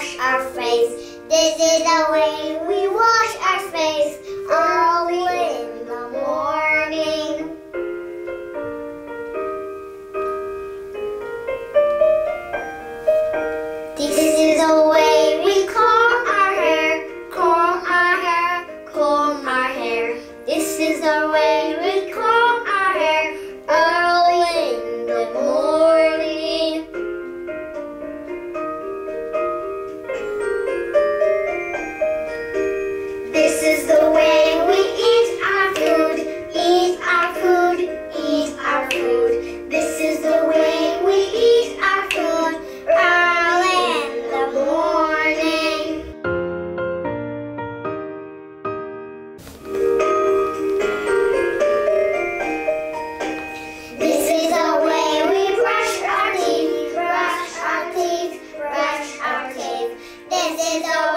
wash our face. This is the way we wash our face early in the morning. This is the way we comb our hair, comb our hair, comb our hair. This is the way This is a